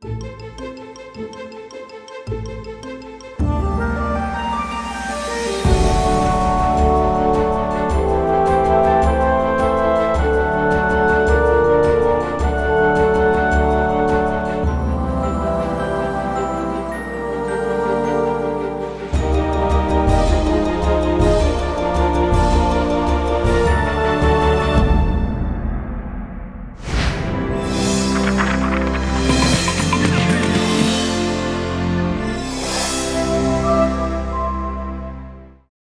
Música